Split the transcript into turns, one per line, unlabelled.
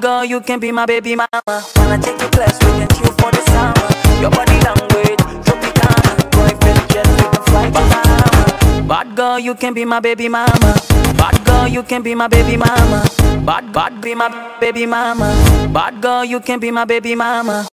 Girl, you can be my baby mama. Wanna take you class, we can chill for the summer. Your body language, Tropicana. Boyfriend, just we can fly to Bahama. Bad girl, you can be my baby mama. Bad girl, you can be my baby mama. Bad, bad, be my baby mama. Bad girl, you can be my baby mama.